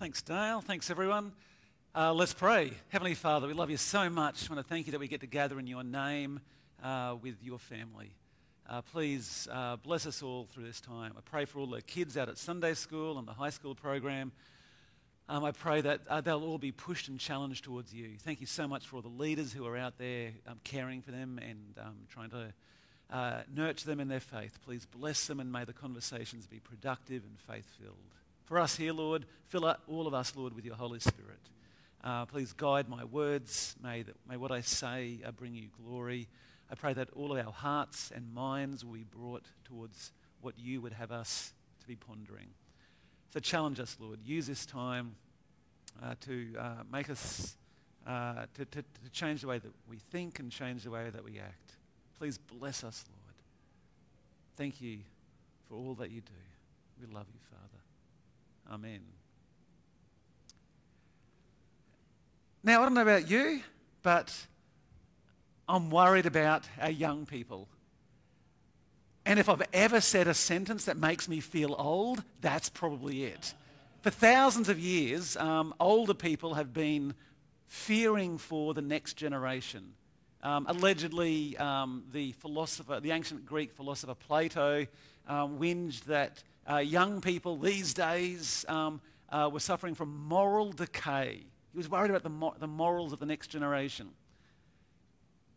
Thanks, Dale. Thanks, everyone. Uh, let's pray. Heavenly Father, we love you so much. I want to thank you that we get to gather in your name uh, with your family. Uh, please uh, bless us all through this time. I pray for all the kids out at Sunday school and the high school program. Um, I pray that uh, they'll all be pushed and challenged towards you. Thank you so much for all the leaders who are out there um, caring for them and um, trying to uh, nurture them in their faith. Please bless them and may the conversations be productive and faith filled. For us here, Lord, fill all of us, Lord, with your Holy Spirit. Uh, please guide my words. May, that, may what I say uh, bring you glory. I pray that all of our hearts and minds will be brought towards what you would have us to be pondering. So challenge us, Lord. Use this time uh, to uh, make us, uh, to, to, to change the way that we think and change the way that we act. Please bless us, Lord. Thank you for all that you do. We love you, Father. Amen. Now, I don't know about you, but I'm worried about our young people. And if I've ever said a sentence that makes me feel old, that's probably it. For thousands of years, um, older people have been fearing for the next generation. Um, allegedly, um, the philosopher, the ancient Greek philosopher Plato, um, whinged that uh, young people these days um, uh, were suffering from moral decay. He was worried about the, mo- the morals of the next generation.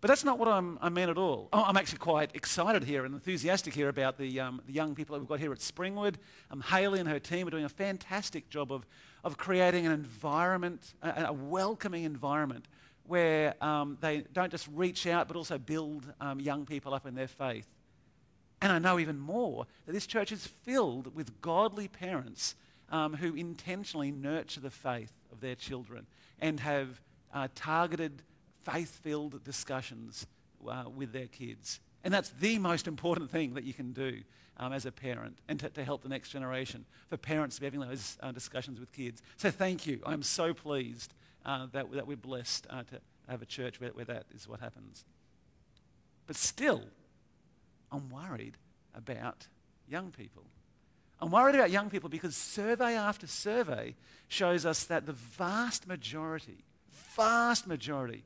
But that's not what I'm, I meant at all. Oh, I'm actually quite excited here and enthusiastic here about the, um, the young people that we've got here at Springwood. Um, Haley and her team are doing a fantastic job of, of creating an environment, a, a welcoming environment where um, they don't just reach out but also build um, young people up in their faith. And I know even more that this church is filled with godly parents um, who intentionally nurture the faith of their children and have uh, targeted faith filled discussions uh, with their kids. And that's the most important thing that you can do um, as a parent and to, to, help the next generation, for parents to be having those uh, discussions with kids. So thank you. I'm so pleased uh, that, that we're blessed uh, to have a church where, where that is what happens. But still, I'm worried about young people. I'm worried about young people because survey after survey shows us that the vast majority, vast majority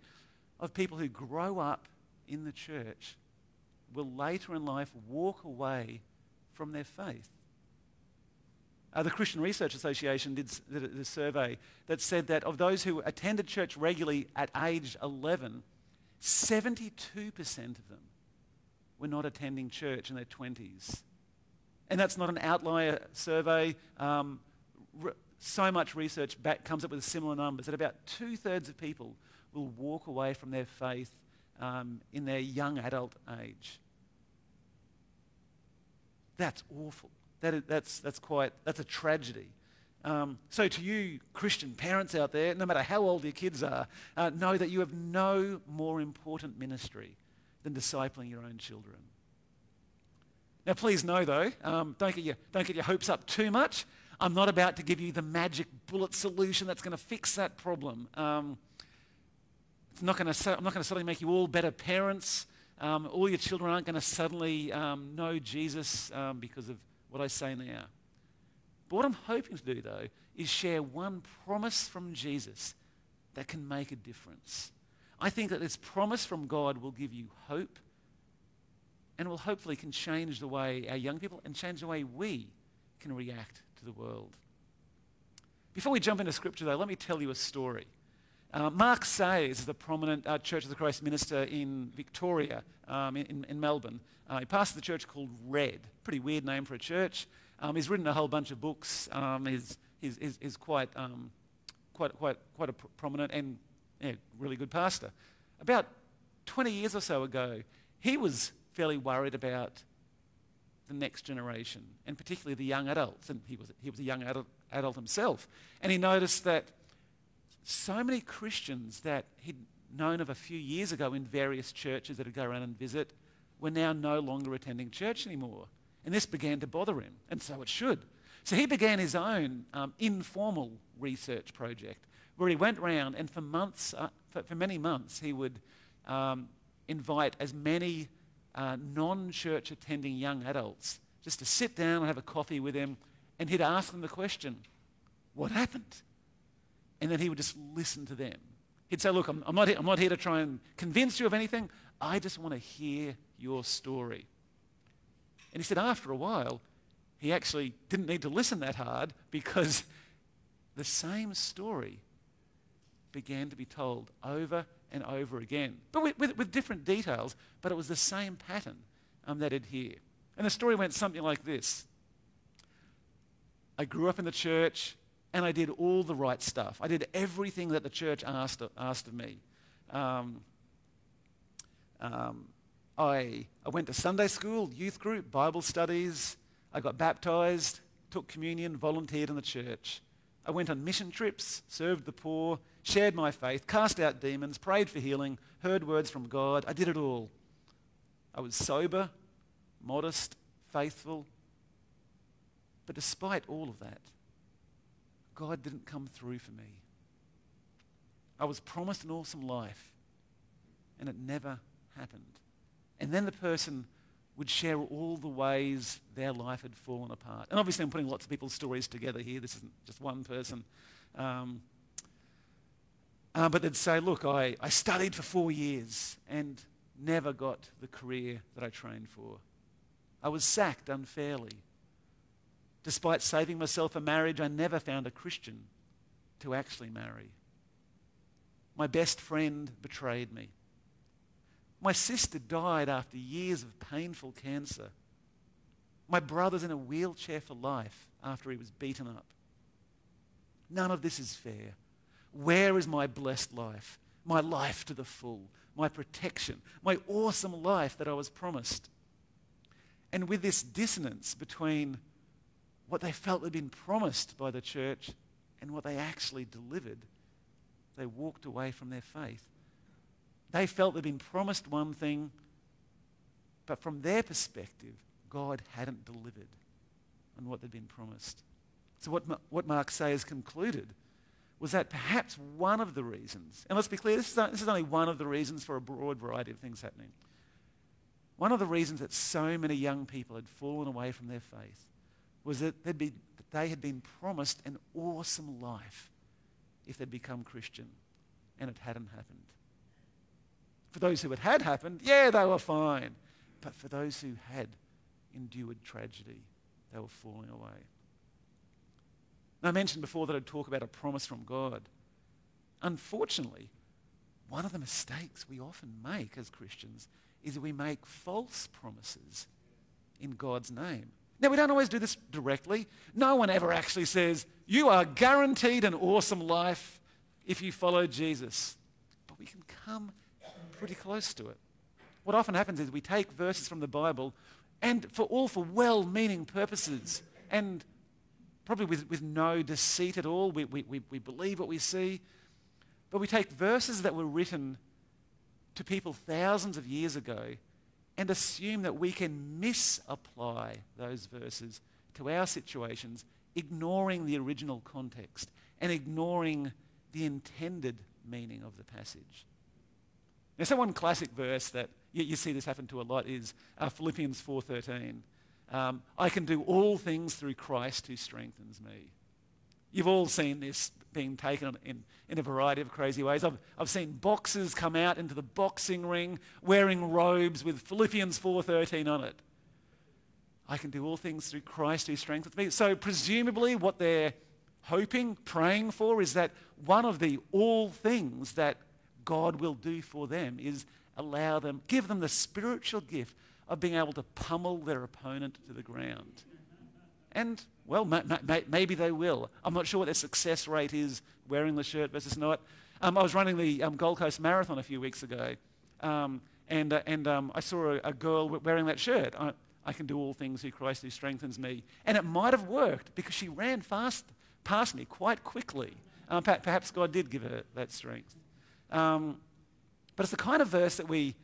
of people who grow up in the church will later in life walk away from their faith. Uh, the Christian Research Association did, a survey that said that of those who attended church regularly at age 11, 72% of them were not attending church in their 20s. And that's not an outlier survey. Um, so much research back comes up with similar numbers that about two thirds of people will walk away from their faith um, in their young adult age. That's awful. That is, that's, that's quite, that's a tragedy. Um, so to you Christian parents out there, no matter how old your kids are, uh, know that you have no more important ministry than discipling your own children. Now please know though, um, don't, get your, don't get your hopes up too much. I'm not about to give you the magic bullet solution that's going to fix that problem. Um, it's not going to, I'm not going to suddenly make you all better parents. Um, all your children aren't going to suddenly um, know Jesus um, because of what I say now. But what I'm hoping to do, though, is share one promise from Jesus that can make a difference. I think that this promise from God will give you hope and will hopefully can change the way our young people and change the way we can react to the world. Before we jump into scripture, though, let me tell you a story. Uh, Mark Sayers is the prominent uh, Church of the Christ minister in Victoria, um, in, in, Melbourne. Uh, he pastors the church called Red. Pretty weird name for a church. Um, he's written a whole bunch of books. Um, he's, he's, he's, he's quite, um, quite, quite, quite a pr- prominent and yeah, really good pastor. About 20 years or so ago, he was fairly worried about the next generation, and particularly the young adults. And he was, he was a young adult, adult himself. And he noticed that so many Christians that he'd known of a few years ago in various churches that he'd go around and visit were now no longer attending church anymore. And this began to bother him, and so it should. So he began his own um, informal research project where he went around and for months, uh, for, for, many months, he would um, invite as many uh, non church attending young adults just to sit down and have a coffee with him, and he'd ask them the question what happened? And then he would just listen to them. He'd say, Look, I'm, I'm, not, I'm not here to try and convince you of anything. I just want to hear your story. And he said, after a while, he actually didn't need to listen that hard because the same story began to be told over and over again, but with, with, with different details, but it was the same pattern um, that he'd. And the story went something like this I grew up in the church and I did all the right stuff. I did everything that the church asked, asked of me. Um, um, I, I went to Sunday school, youth group, Bible studies. I got baptized, took communion, volunteered in the church. I went on mission trips, served the poor, shared my faith, cast out demons, prayed for healing, heard words from God. I did it all. I was sober, modest, faithful. But despite all of that, God didn't come through for me. I was promised an awesome life, and it never happened. And then the person would share all the ways their life had fallen apart. And obviously, I'm putting lots of people's stories together here. This isn't just one person. Um, uh, but they'd say, Look, I, I studied for four years and never got the career that I trained for. I was sacked unfairly. Despite saving myself a marriage, I never found a Christian to actually marry. My best friend betrayed me. My sister died after years of painful cancer. My brother's in a wheelchair for life after he was beaten up. None of this is fair. Where is my blessed life? My life to the full, my protection, my awesome life that I was promised. And with this dissonance between what they felt had been promised by the church and what they actually delivered, they walked away from their faith. They felt they'd been promised one thing, but from their perspective, God hadn't delivered on what they'd been promised. So, what, what Mark Sayers concluded was that perhaps one of the reasons, and let's be clear, this is, this is only one of the reasons for a broad variety of things happening. One of the reasons that so many young people had fallen away from their faith was that, be, that they had been promised an awesome life if they'd become Christian, and it hadn't happened. For those who it had happened, yeah, they were fine. But for those who had endured tragedy, they were falling away. I mentioned before that I'd talk about a promise from God. Unfortunately, one of the mistakes we often make as Christians is that we make false promises in God's name. Now, we don't always do this directly. No one ever actually says, You are guaranteed an awesome life if you follow Jesus. But we can come pretty close to it. What often happens is we take verses from the Bible and for all for well meaning purposes and probably with, with no deceit at all. We, we, we, we believe what we see. But we take verses that were written to people thousands of years ago and assume that we can misapply those verses to our situations, ignoring the original context and ignoring the intended meaning of the passage. So one classic verse that you, you see this happen to a lot is uh, Philippians 4.13. Um, I can do all things through Christ who strengthens me. You've all seen this being taken in, in a variety of crazy ways. I've, I've seen boxers come out into the boxing ring wearing robes with Philippians 4.13 on it. I can do all things through Christ who strengthens me. So presumably what they're hoping, praying for is that one of the all things that God will do for them is allow them, give them the spiritual gift of being able to pummel their opponent to the ground. And, well, ma- ma- maybe they will. I'm not sure what their success rate is wearing the shirt versus not. Um, I was running the um, Gold Coast Marathon a few weeks ago, um, and, uh, and um, I saw a, a, girl wearing that shirt. I, I, can do all things through Christ who strengthens me. And it might have worked because she ran fast past me quite quickly. Uh, perhaps God did give her that strength. Um, but it's the kind of verse that we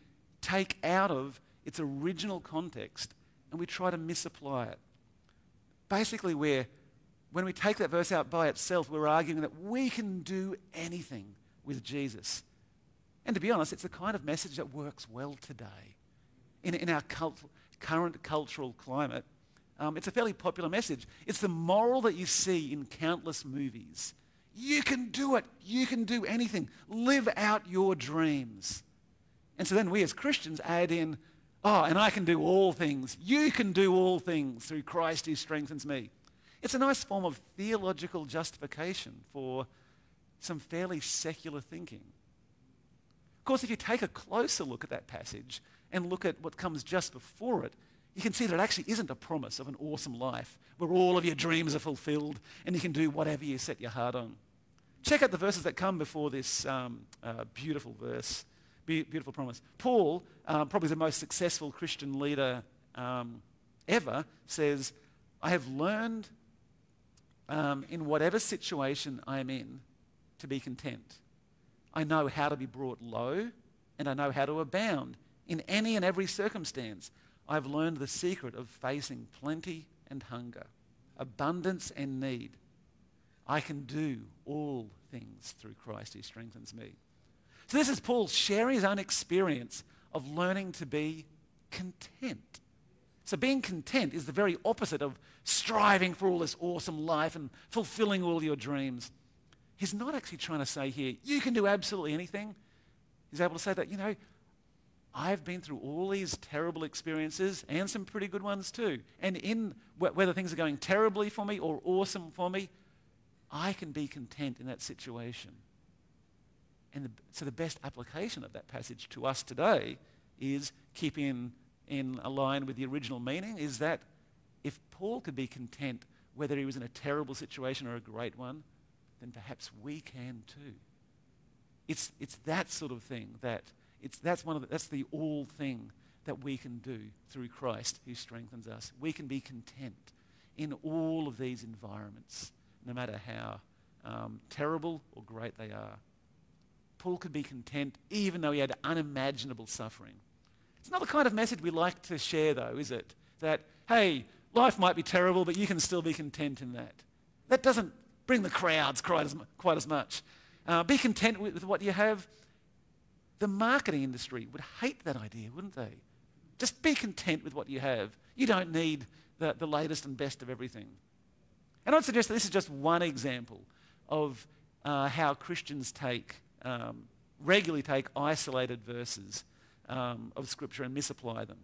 take out of its original context and we try to misapply it. Basically, we're, when we take that verse out by itself, we're arguing that we can do anything with Jesus. And to be honest, it's the kind of message that works well today. In, in our cult, current cultural climate, Um, it's a fairly popular message. It's the moral that you see in countless movies. You can do it. You can do anything. Live out your dreams. And so then we as Christians add in, oh, and I can do all things. You can do all things through Christ who strengthens me. It's a nice form of theological justification for some fairly secular thinking. Of course, if you take a closer look at that passage and look at what comes just before it, you can see that it actually isn't a promise of an awesome life where all of your dreams are fulfilled and you can do whatever you set your heart on. Check out the verses that come before this um, uh, beautiful verse, be- beautiful promise. Paul, uh, probably the most successful Christian leader um, ever, says, I have learned um, in whatever situation I am in to be content. I know how to be brought low and I know how to abound in any and every circumstance. I've learned the secret of facing plenty and hunger, abundance and need. I can do all things through Christ who strengthens me. So, this is Paul sharing his own experience of learning to be content. So, being content is the very opposite of striving for all this awesome life and fulfilling all your dreams. He's not actually trying to say here, you can do absolutely anything. He's able to say that, you know, I've been through all these terrible experiences and some pretty good ones too. And in whether things are going terribly for me or awesome for me, I can be content in that situation. And the, so the best application of that passage to us today is keeping in, line with the original meaning is that if Paul could be content whether he was in a terrible situation or a great one, then perhaps we can too. It's, it's that sort of thing that it's, that's, one of the, that's the all thing that we can do through Christ who strengthens us. We can be content in all of these environments, no matter how um, terrible or great they are. Paul could be content even though he had unimaginable suffering. It's not the kind of message we like to share, though, is it? That, hey, life might be terrible, but you can still be content in that. That doesn't bring the crowds quite as, quite as much. Uh, be content with, with what you have the marketing industry would hate that idea, wouldn't they? Just be content with what you have. You don't need the, the latest and best of everything. And I'd suggest that this is just one example of uh, how Christians take, um, regularly take isolated verses um, of Scripture and misapply them.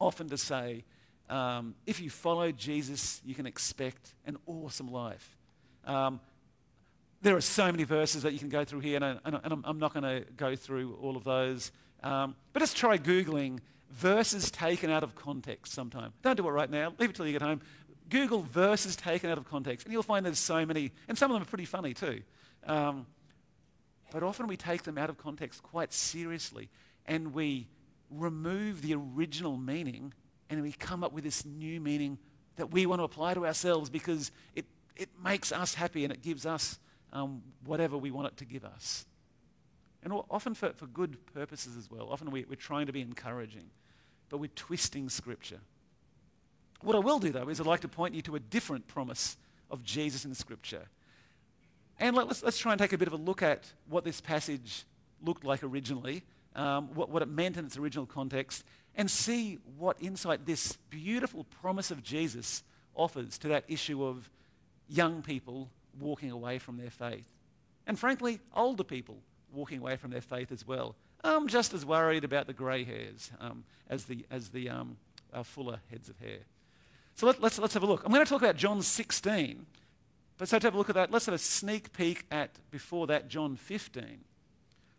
Often to say, um, if you follow Jesus, you can expect an awesome life. There are so many verses that you can go through here, and, I, and I'm not going to go through all of those. Um, but just try Googling verses taken out of context sometime. Don't do it right now. Leave it till you get home. Google verses taken out of context, and you'll find there's so many, and some of them are pretty funny too. Um, but often we take them out of context quite seriously, and we remove the original meaning, and we come up with this new meaning that we want to apply to ourselves because it, it makes us happy and it gives us um, whatever we want it to give us. And often for, for good purposes as well. Often we, we're trying to be encouraging, but we're twisting Scripture. What I will do, though, is I'd like to point you to a different promise of Jesus in Scripture. And let, us let's try and take a bit of a look at what this passage looked like originally, um, what, what it meant in its original context, and see what insight this beautiful promise of Jesus offers to that issue of young people walking away from their faith. And frankly, older people walking away from their faith as well. I'm just as worried about the grey hairs um, as the, as the um, uh, fuller heads of hair. So let, us let's, let's have a look. I'm going to talk about John 16. But so to have a look at that, let's have a sneak peek at, before that, John 15.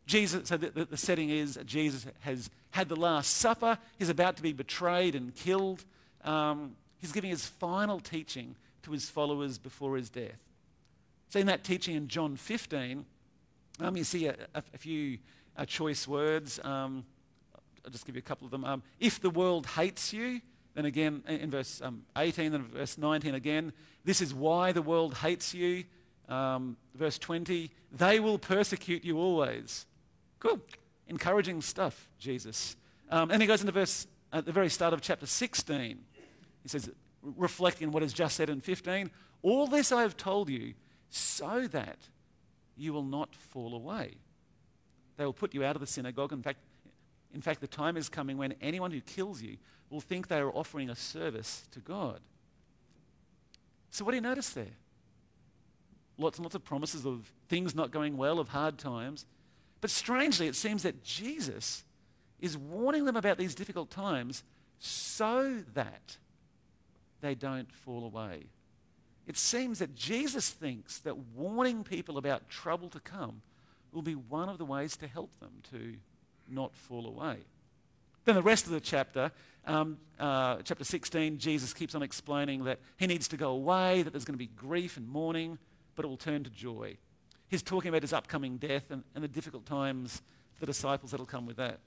Jesus, so the, the, the setting is Jesus has had the Last Supper. He's about to be betrayed and killed. Um, he's giving his final teaching to his followers before his death. So, in that teaching in John 15, um, you see a, a, a few uh, choice words. Um, I'll just give you a couple of them. Um, if the world hates you, then again in verse um, 18 and verse 19 again, this is why the world hates you. Um, verse 20, they will persecute you always. Cool. Encouraging stuff, Jesus. Um, and he goes into verse at the very start of chapter 16. He says, reflecting what is just said in 15, all this I have told you so that you will not fall away. They will put you out of the synagogue. In fact, In fact, the time is coming when anyone who kills you will think they are offering a service to God. So, what do you notice there? Lots and lots of promises of things not going well, of hard times. But strangely, it seems that Jesus is warning them about these difficult times so that they don't fall away. It seems that Jesus thinks that warning people about trouble to come will be one of the ways to help them to not fall away. Then the rest of the chapter, um, uh, chapter 16, Jesus keeps on explaining that he needs to go away, that there's going to be grief and mourning, but it will turn to joy. He's talking about his upcoming death and, and the difficult times the disciples that will come with that.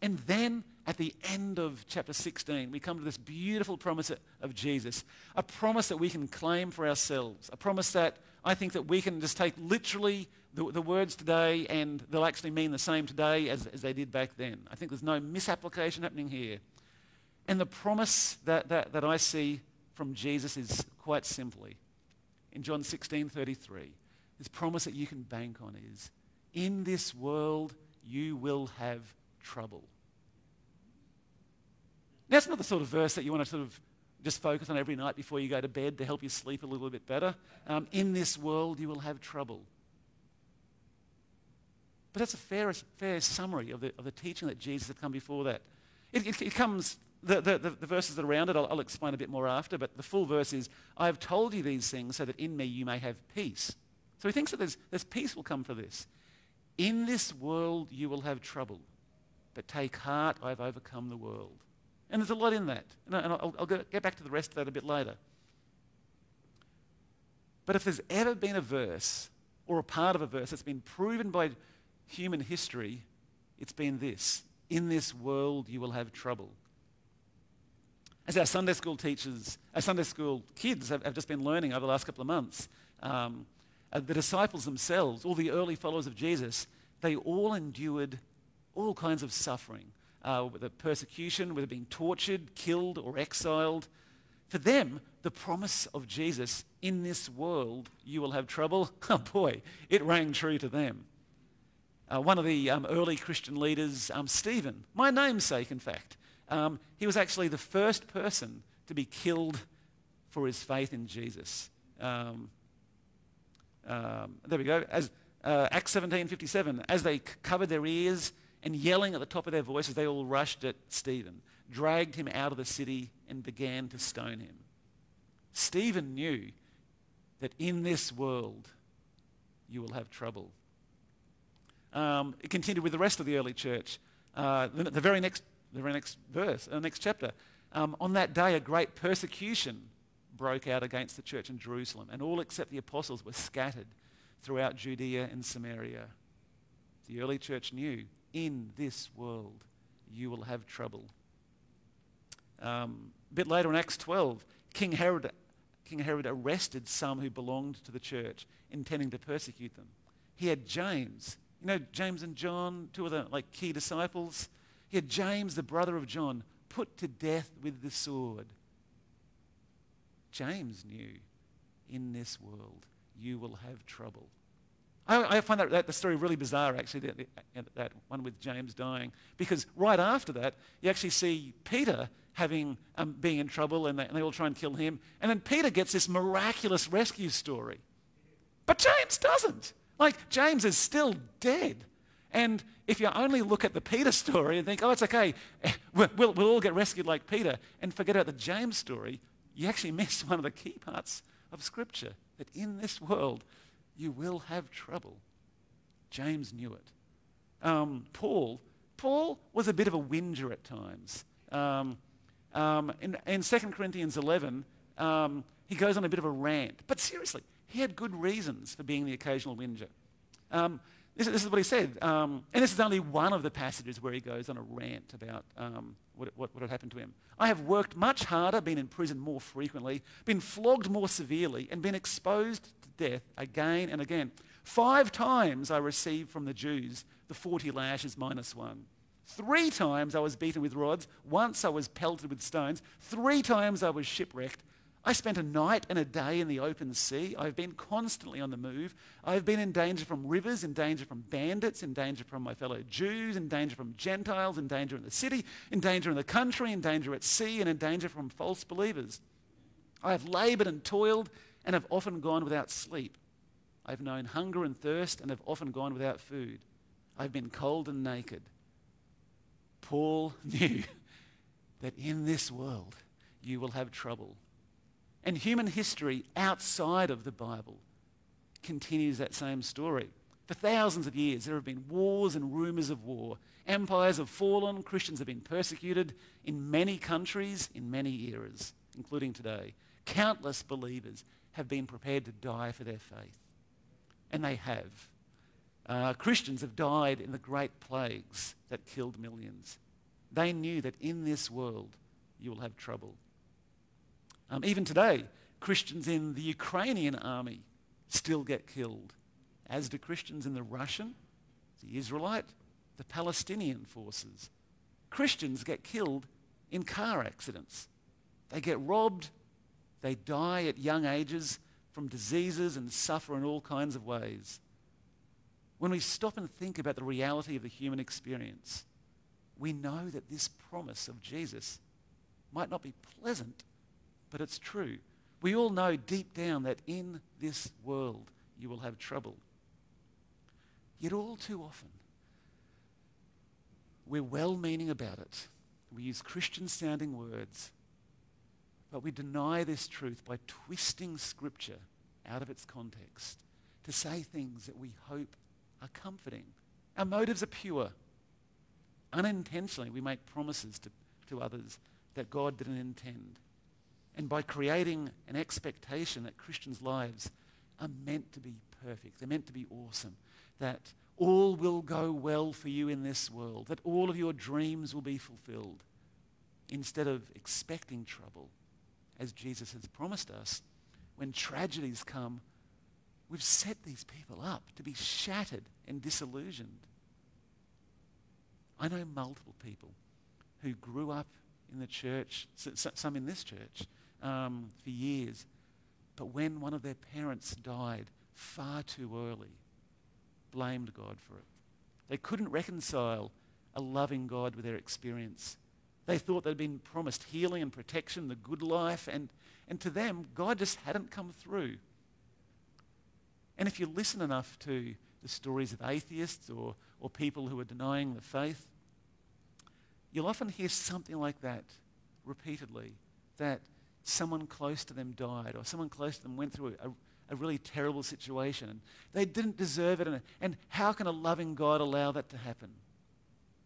And then at the end of chapter 16, we come to this beautiful promise of Jesus, a promise that we can claim for ourselves, a promise that I think that we can just take literally the, the words today and they'll actually mean the same today as, as they did back then. I think there's no misapplication happening here. And the promise that, that, that I see from Jesus is quite simply in John 16 33. This promise that you can bank on is in this world you will have trouble. That's not the sort of verse that you want to sort of just focus on every night before you go to bed to help you sleep a little bit better. Um, in this world, you will have trouble. But that's a fair, fair summary of the, of the teaching that Jesus had come before that. It, it, it comes, the, the, the, verses around it, I'll, I'll explain a bit more after, but the full verse is, I have told you these things so that in me you may have peace. So he thinks that there's, there's peace will come for this. In this world you will have trouble, but take heart, I've overcome the world. And there's a lot in that. And I'll, I'll get back to the rest of that a bit later. But if there's ever been a verse or a part of a verse that's been proven by human history, it's been this In this world you will have trouble. As our Sunday school teachers, our Sunday school kids have, have just been learning over the last couple of months, um, uh, the disciples themselves, all the early followers of Jesus, they all endured all kinds of suffering, uh, whether persecution, whether being tortured, killed, or exiled. For them, the promise of Jesus, in this world you will have trouble, oh boy, it rang true to them uh, one of the um, early Christian leaders, um, Stephen, my namesake, in fact. Um, he was actually the first person to be killed for his faith in Jesus. Um, um, there we go. As, uh, Acts 17:57. As they covered their ears and yelling at the top of their voices, they all rushed at Stephen, dragged him out of the city, and began to stone him. Stephen knew that in this world you will have trouble um, it continued with the rest of the early church. Uh, the, the, very next, the very next verse, the uh, next chapter. Um, on that day, a great persecution broke out against the church in Jerusalem, and all except the apostles were scattered throughout Judea and Samaria. The early church knew in this world you will have trouble. Um, a bit later in Acts 12, King Herod, King Herod arrested some who belonged to the church, intending to persecute them. He had James, you know, James and John, two of the like key disciples. He had James, the brother of John, put to death with the sword. James knew in this world you will have trouble. I, I find that, that, the story really bizarre, actually, that, that one with James dying, because right after that, you actually see Peter having um, being in trouble, and they, and they all try and kill him, and then Peter gets this miraculous rescue story, but James doesn't. Like, James is still dead. And if you only look at the Peter story and think, oh, it's okay, we'll, we'll, we'll all get rescued like Peter, and forget about the James story, you actually miss one of the key parts of Scripture that in this world you will have trouble. James knew it. Um, Paul, Paul was a bit of a whinger at times. Um, um, in, in 2 Corinthians 11, um, he goes on a bit of a rant. But seriously, he had good reasons for being the occasional whinger. Um, this, this, is what he said. Um, and this is only one of the passages where he goes on a rant about what, what, what had happened to him. I have worked much harder, been in prison more frequently, been flogged more severely, and been exposed death again and again. Five times I received from the Jews the 40 lashes minus one. Three times I was beaten with rods. Once I was pelted with stones. Three times I was shipwrecked. I spent a night and a day in the open sea. I've been constantly on the move. I've been in danger from rivers, in danger from bandits, in danger from my fellow Jews, in danger from Gentiles, in danger in the city, in danger in the country, in danger at sea, and in danger from false believers. I have labored and toiled and have often gone without sleep. I've known hunger and thirst and have often gone without food. I've been cold and naked. Paul knew that in this world you will have trouble. And human history outside of the Bible continues that same story. For thousands of years, there have been wars and rumors of war. Empires have fallen, Christians have been persecuted in many countries, in many eras, including today. Countless believers have been prepared to die for their faith. And they have. Uh, Christians have died in the great plagues that killed millions. They knew that in this world you will have trouble. Um, even today, Christians in the Ukrainian army still get killed, as do Christians in the Russian, the Israelite, the Palestinian forces. Christians get killed in car accidents. They get robbed, they die at young ages from diseases and suffer in all kinds of ways. When we stop and think about the reality of the human experience, we know that this promise of Jesus might not be pleasant, but it's true. We all know deep down that in this world you will have trouble. Yet all too often, we're well meaning about it. We use Christian sounding words, but we deny this truth by twisting Scripture out of its context to say things that we hope are comforting. Our motives are pure. Unintentionally, we make promises to, to others that God didn't intend. And by creating an expectation that Christians' lives are meant to be perfect, they're meant to be awesome, that all will go well for you in this world, that all of your dreams will be fulfilled, instead of expecting trouble, as Jesus has promised us, when tragedies come, we've set these people up to be shattered and disillusioned. I know multiple people who grew up in the church, some in this church, um, for years. But when one of their parents died far too early, blamed God for it. They couldn't reconcile a loving God with their experience. They thought they'd been promised healing and protection, the good life, and, and to them, God just hadn't come through. And if you listen enough to the stories of atheists or, or people who are denying the faith, you'll often hear something like that repeatedly that someone close to them died or someone close to them went through a, a really terrible situation and they didn't deserve it. And, and how can a loving God allow that to happen?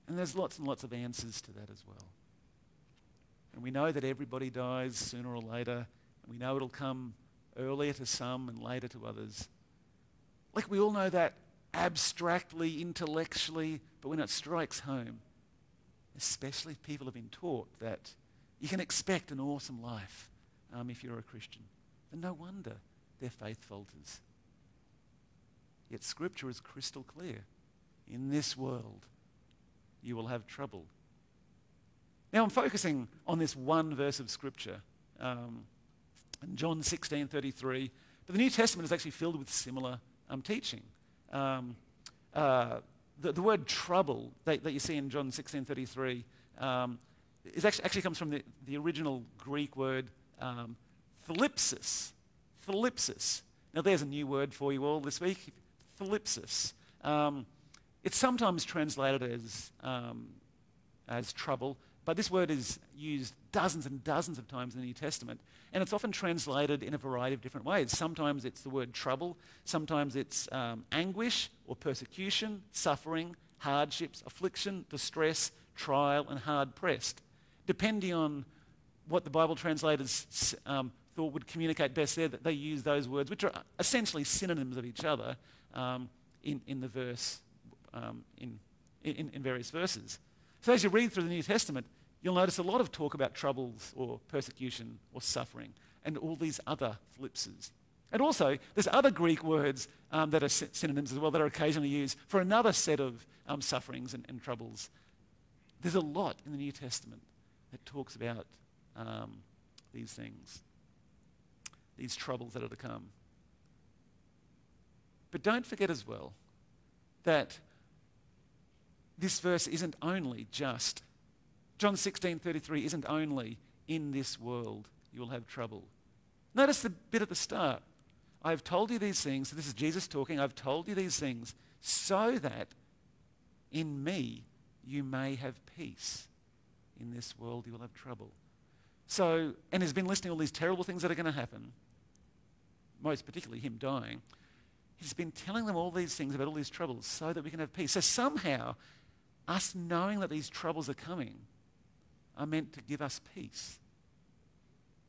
And there's lots and lots of answers to that as well. And we know that everybody dies sooner or later. And we know it'll come earlier to some and later to others. Like we all know that abstractly, intellectually, but when it strikes home, especially if people have been taught that you can expect an awesome life um, if you're a Christian. then no wonder their faith falters. Yet Scripture is crystal clear. In this world, you will have trouble. Now I'm focusing on this one verse of Scripture, um, John 16:33. But the New Testament is actually filled with similar um, teaching. Um, uh, the, the, word trouble that, that, you see in John 16:33 um, it actually, actually comes from the, the original Greek word um, thlipsis. Thlipsis. Now, there's a new word for you all this week thlipsis. Um, it's sometimes translated as, um, as trouble, but this word is used dozens and dozens of times in the New Testament, and it's often translated in a variety of different ways. Sometimes it's the word trouble, sometimes it's um, anguish or persecution, suffering, hardships, affliction, distress, trial, and hard pressed depending on what the Bible translators um, thought would communicate best there, that they use those words, which are essentially synonyms of each other um, in, in the verse, um, in, in, in various verses. So as you read through the New Testament, you'll notice a lot of talk about troubles or persecution or suffering and all these other thlipses. And also, there's other Greek words um, that are synonyms as well that are occasionally used for another set of um, sufferings and, and troubles. There's a lot in the New Testament that talks about um, these things. these troubles that are to come. But don't forget as well that this verse isn't only just, John 16 33 isn't only in this world you will have trouble. Notice the bit at the start. I've told you these things, so this is Jesus talking, I've told you these things so that in me you may have peace. In this world you will have trouble. So, and he's been listing all these terrible things that are going to happen, most particularly him dying. He's been telling them all these things about all these troubles so that we can have peace. So somehow, us knowing that these troubles are coming are meant to give us peace.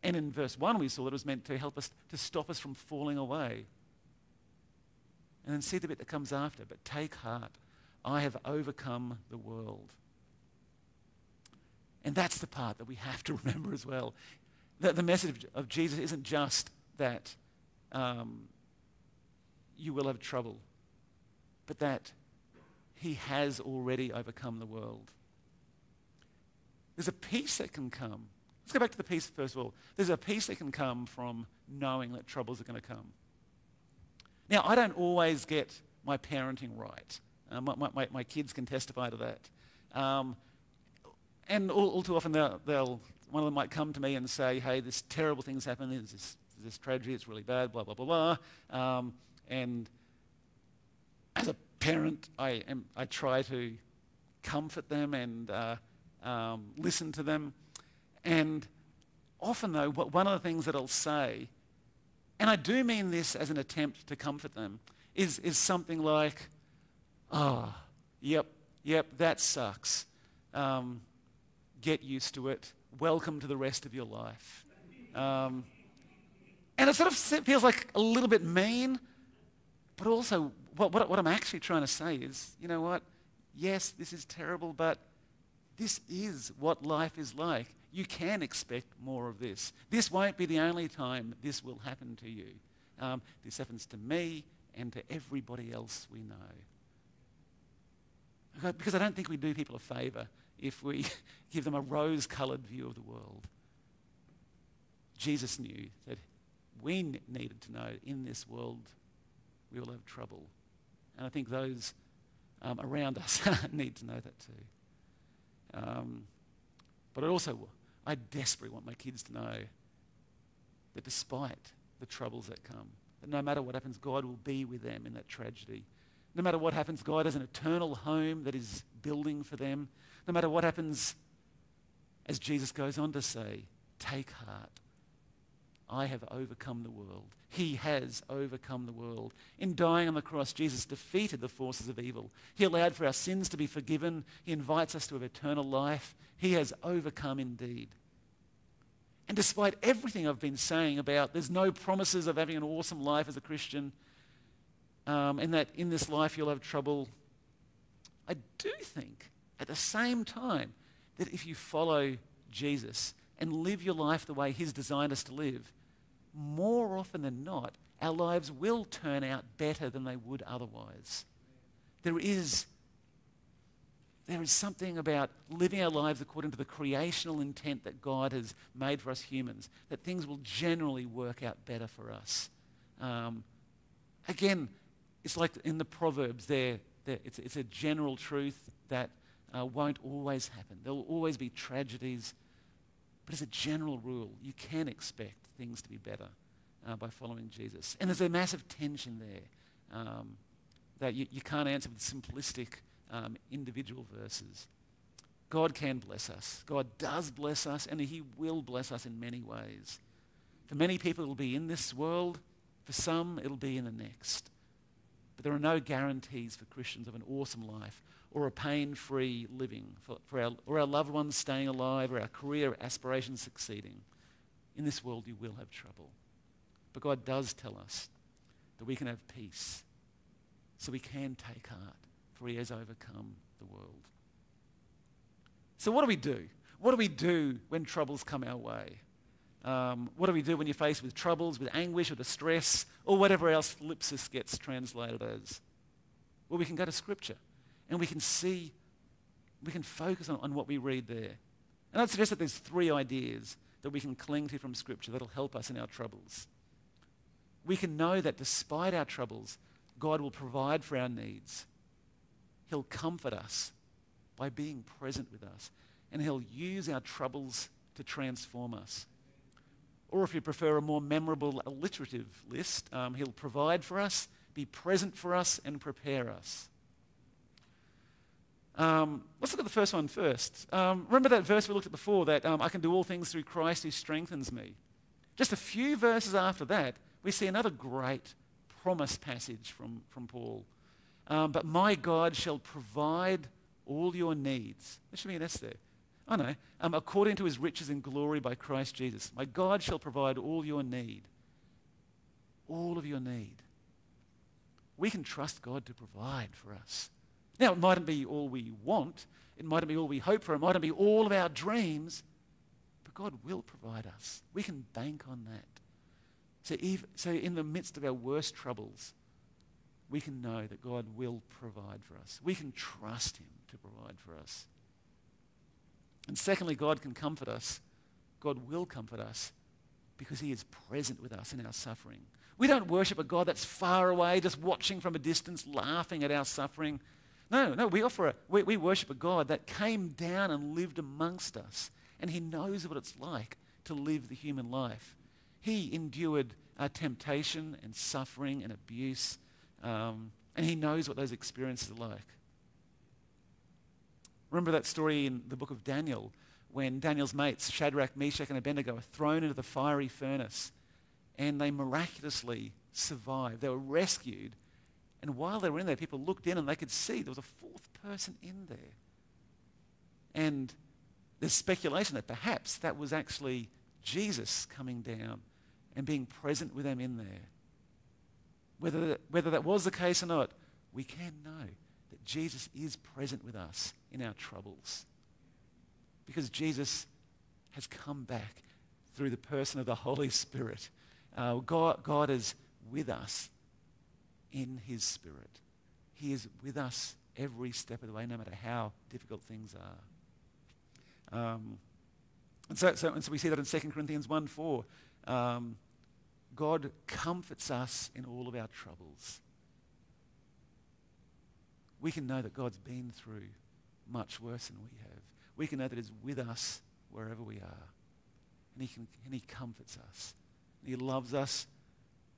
And in verse 1, we saw that it was meant to help us, to stop us from falling away. And then see the bit that comes after. But take heart, I have overcome the world. And that's the part that we have to remember as well. That the message of Jesus isn't just that um, you will have trouble, but that he has already overcome the world. There's a peace that can come. Let's go back to the peace first of all. There's a peace that can come from knowing that troubles are going to come. Now, I don't always get my parenting right. Uh, my, my, my, kids can testify to that. Um, and all, all, too often, they'll, they'll, one of them might come to me and say, hey, this terrible thing's happened, there's this, this tragedy, it's really bad, blah, blah, blah, blah. Um, and as a parent, I, am, I try to comfort them and uh, um, listen to them. And often, though, one of the things that I'll say, and I do mean this as an attempt to comfort them, is, is something like, oh, yep, yep, that sucks. Um, get used to it. Welcome to the rest of your life. Um, and it sort of feels like a little bit mean, but also what, what, what I'm actually trying to say is, you know what? Yes, this is terrible, but this is what life is like. You can expect more of this. This won't be the only time this will happen to you. Um, this happens to me and to everybody else we know. Because I don't think we do people a favour if we give them a rose coloured view of the world. Jesus knew that we needed to know in this world we will have trouble. And I think those um, around us need to know that too. Um, but I also, I desperately want my kids to know that despite the troubles that come, that no matter what happens, God will be with them in that tragedy. No matter what happens, God has an eternal home that is building for them. No matter what happens, as Jesus goes on to say, take heart. I have overcome the world. He has overcome the world. In dying on the cross, Jesus defeated the forces of evil. He allowed for our sins to be forgiven. He invites us to have eternal life. He has overcome indeed. And despite everything I've been saying about there's no promises of having an awesome life as a Christian, um, and that in this life you'll have trouble, I do think at the same time that if you follow Jesus and live your life the way He's designed us to live, more often than not, our lives will turn out better than they would otherwise. There is, there is something about living our lives according to the creational intent that God has made for us humans, that things will generally work out better for us. Um, again, it's like in the Proverbs, there, it's, it's a general truth that uh, won't always happen. There will always be tragedies, but as a general rule, you can expect things to be better uh, by following Jesus. And there's a massive tension there um, that you, you, can't answer with simplistic um, individual verses. God can bless us. God does bless us, and He will bless us in many ways. For many people, it will be in this world. For some, it'll be in the next. But there are no guarantees for Christians of an awesome life or a pain free living, for, for our, or our loved ones staying alive, or our career aspirations succeeding. In this world, you will have trouble. But God does tell us that we can have peace. So we can take heart, for He has overcome the world. So, what do we do? What do we do when troubles come our way? Um, what do we do when you're faced with troubles, with anguish, or distress, or whatever else thlipsis gets translated as? Well, we can go to Scripture and we can see, we can focus on, on what we read there. And I'd suggest that there's three ideas that we can cling to from Scripture that'll help us in our troubles. we can know that despite our troubles, God will provide for our needs. He'll comfort us by being present with us, and He'll use our troubles to transform us. Or if you prefer a more memorable alliterative list, um, He'll provide for us, be present for us, and prepare us. Um, let's look at the first one first. Um, remember that verse we looked at before that um, I can do all things through Christ who strengthens me. Just a few verses after that, we see another great promise passage from, from Paul. Um, but my God shall provide all your needs. There should be an S there. I know. Um, according to his riches and glory by Christ Jesus. My God shall provide all your need. All of your need. We can trust God to provide for us. Now, it mightn't be all we want, it mightn't be all we hope for, it mightn't be all of our dreams, but God will provide us. We can bank on that. So, so in the midst of our worst troubles, we can know that God will provide for us. We can trust Him to provide for us. And secondly, God can comfort us. God will comfort us because He is present with us in our suffering. We don't worship a God that's far away, just watching from a distance, laughing at our suffering. No, no, we offer a, we, we worship a God that came down and lived amongst us, and He knows what it's like to live the human life. He endured uh, temptation and suffering and abuse, um, and He knows what those experiences are like. Remember that story in the book of Daniel when Daniel's mates, Shadrach, Meshach, and Abednego, are thrown into the fiery furnace and they miraculously survived. They were rescued and while they were in there, people looked in and they could see there was a fourth person in there. And there's speculation that perhaps that was actually Jesus coming down and being present with them in there. Whether, whether that was the case or not, we can know that Jesus is present with us in our troubles. Because Jesus has come back through the person of the Holy Spirit. Uh, God, God is with us in his spirit. He is with us every step of the way, no matter how difficult things are. Um, and, so, so, and so we see that in 2 Corinthians 1 4. Um, God comforts us in all of our troubles. We can know that God's been through much worse than we have. We can know that He's with us wherever we are. And He, can, and he comforts us. He loves us.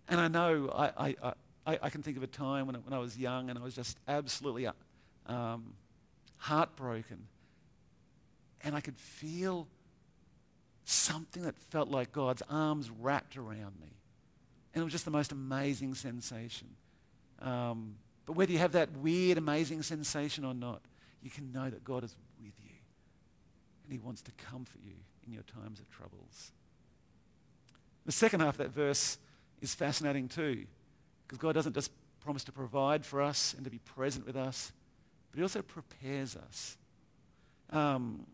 And I know I, I, I, I, can think of a time when, when I was young and I was just absolutely uh, um, heartbroken. And I could feel something that felt like God's arms wrapped around me. And it was just the most amazing sensation. Um, but whether you have that weird, amazing sensation or not, you can know that God is with you. And he wants to comfort you in your times of troubles. The second half of that verse is fascinating too. Because God doesn't just promise to provide for us and to be present with us, but He also prepares us. Um,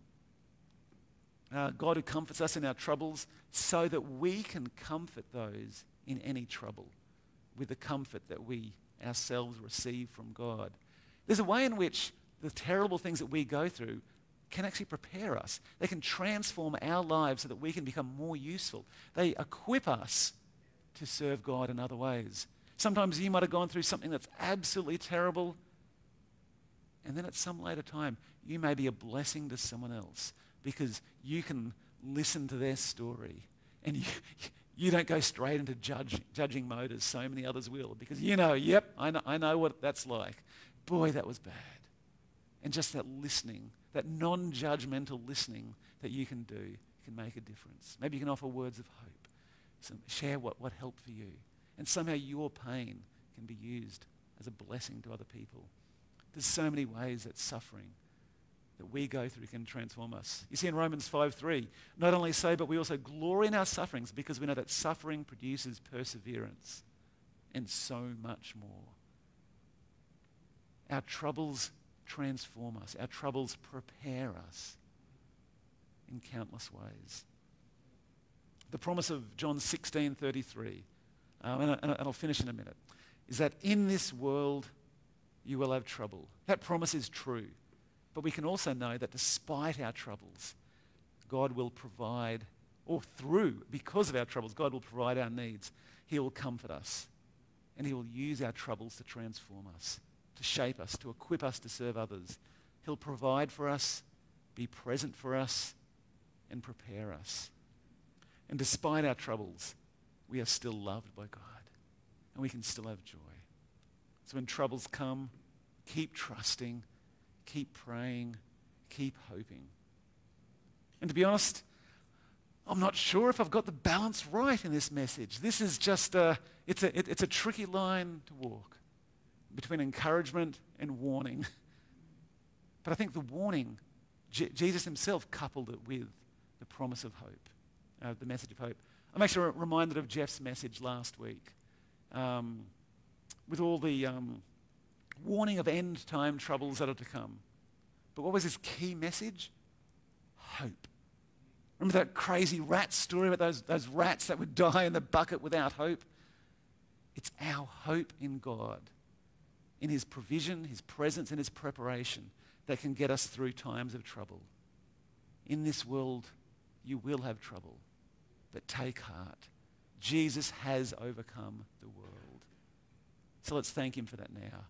uh, God who comforts us in our troubles so that we can comfort those in any trouble with the comfort that we ourselves receive from God. There's a way in which the terrible things that we go through can actually prepare us. They can transform our lives so that we can become more useful. They equip us to serve God in other ways. Sometimes you might have gone through something that's absolutely terrible, and then at some later time, you may be a blessing to someone else because you can listen to their story and you, you don't go straight into judge, judging mode as so many others will because you know, yep, I know, I know what that's like. Boy, that was bad. And just that listening, that non judgmental listening that you can do can make a difference. Maybe you can offer words of hope, Some, share what, what helped for you. And somehow your pain can be used as a blessing to other people. There's so many ways that suffering that we go through can transform us. You see in Romans 5:3, not only so, but we also glory in our sufferings because we know that suffering produces perseverance and so much more. Our troubles transform us. Our troubles prepare us in countless ways. The promise of John 16:33 um, and, and I'll finish in a minute, is that in this world you will have trouble. That promise is true. But we can also know that despite our troubles, God will provide, or through, because of our troubles, God will provide our needs. He will comfort us. And he will use our troubles to transform us, to shape us, to equip us to serve others. He'll provide for us, be present for us, and prepare us. And despite our troubles, we are still loved by God. And we can still have joy. So when troubles come, keep trusting, keep praying, keep hoping. And to be honest, I'm not sure if I've got the balance right in this message. This is just a, it's a, it, it's a tricky line to walk between encouragement and warning. But I think the warning, J- Jesus himself coupled it with the promise of hope, uh, the message of hope. I'm actually reminded of Jeff's message last week um, with all the um, warning of end time troubles that are to come. But what was his key message? Hope. Remember that crazy rat story about those, those rats that would die in the bucket without hope? It's our hope in God, in His provision, His presence, and His preparation that can get us through times of trouble. In this world, you will have trouble, but take heart. Jesus has overcome the world. So let's thank Him for that now.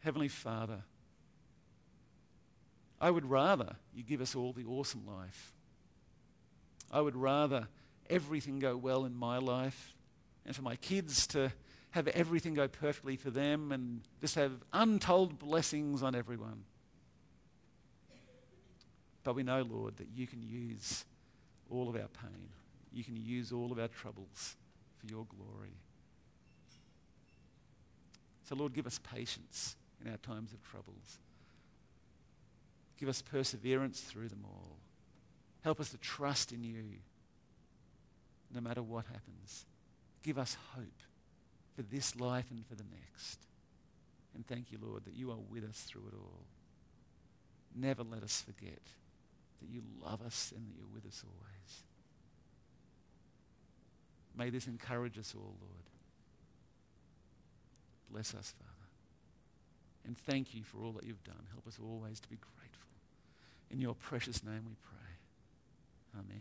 Heavenly Father, I would rather you give us all the awesome life. I would rather everything go well in my life and for my kids to have everything go perfectly for them and just have untold blessings on everyone. But we know, Lord, that you can use all of our pain. You can use all of our troubles for your glory. So, Lord, give us patience in our times of troubles. Give us perseverance through them all. Help us to trust in you no matter what happens. Give us hope for this life and for the next. And thank you, Lord, that you are with us through it all. Never let us forget that you love us and that you're with us always. May this encourage us all, Lord. Bless us, Father. And thank you for all that you've done. Help us always to be grateful. In your precious name we pray. Amen.